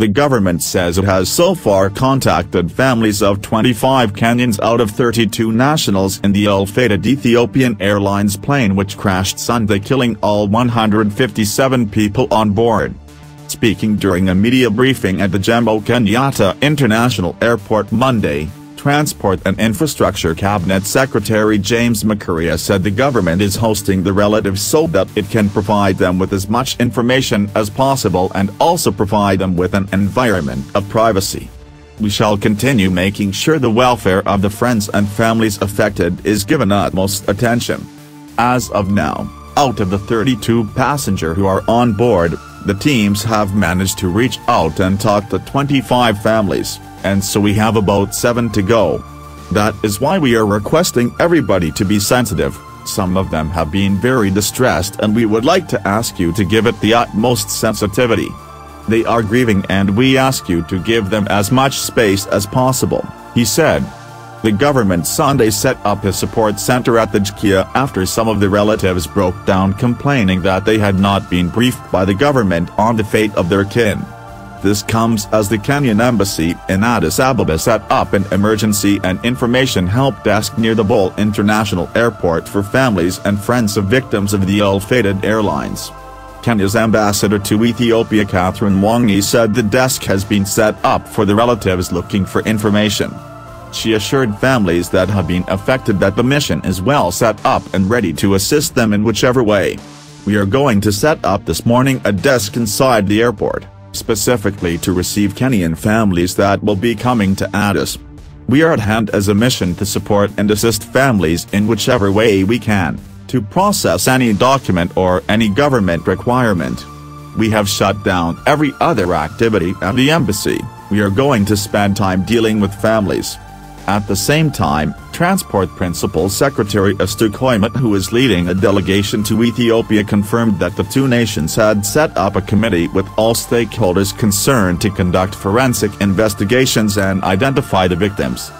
The government says it has so far contacted families of 25 Kenyans out of 32 nationals in the ill-fated Ethiopian Airlines plane which crashed Sunday killing all 157 people on board. Speaking during a media briefing at the Jomo Kenyatta International Airport Monday, Transport and Infrastructure Cabinet Secretary James Macharia said the government is hosting the relatives so that it can provide them with as much information as possible and also provide them with an environment of privacy. We shall continue making sure the welfare of the friends and families affected is given utmost attention. As of now, out of the 32 passenger who are on board, the teams have managed to reach out and talk to 25 families and so we have about 7 to go. That is why we are requesting everybody to be sensitive, some of them have been very distressed and we would like to ask you to give it the utmost sensitivity. They are grieving and we ask you to give them as much space as possible, he said. The government Sunday set up a support center at the JKIA after some of the relatives broke down complaining that they had not been briefed by the government on the fate of their kin. This comes as the Kenyan embassy in Addis Ababa set up an emergency and information help desk near the Bole International Airport for families and friends of victims of the ill-fated airlines. Kenya's ambassador to Ethiopia Catherine Mwangi said the desk has been set up for the relatives looking for information. She assured families that have been affected that the mission is well set up and ready to assist them in whichever way. We are going to set up this morning a desk inside the airport specifically to receive Kenyan families that will be coming to Addis. We are at hand as a mission to support and assist families in whichever way we can, to process any document or any government requirement. We have shut down every other activity at the embassy, we are going to spend time dealing with families. At the same time, Transport Principal Secretary Esther Koimett who is leading a delegation to Ethiopia confirmed that the two nations had set up a committee with all stakeholders concerned to conduct forensic investigations and identify the victims.